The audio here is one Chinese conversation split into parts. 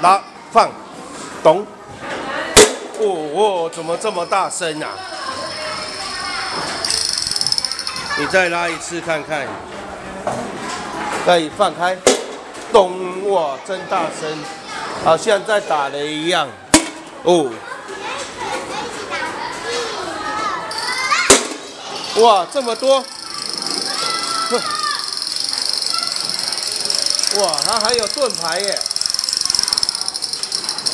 拉放，咚。哦哦，怎么这么大声啊？你再拉一次看看。再放开，咚！哇，真大声，好像在打雷一样。哦。哇，这么多！哇，它还有盾牌耶！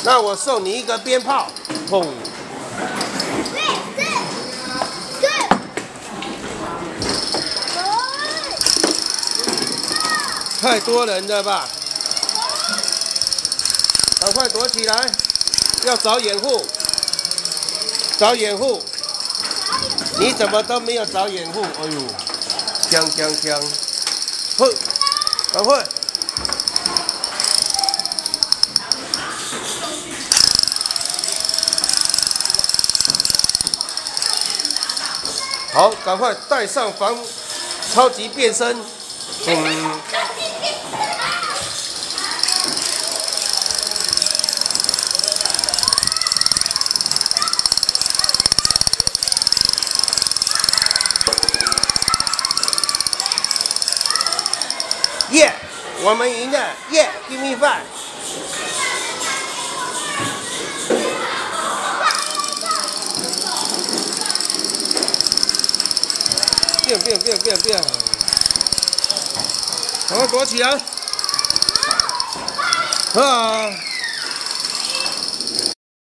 那我送你一个鞭炮，砰！太多人了吧！赶快躲起来，要找掩护，找掩护。你怎么都没有找掩护？哎呦，锵锵锵！哼，赶快！好，赶快带上防超级变身，嗯。耶，我们赢了！耶，Give me five！变变变变变！赶快躲起来！啊！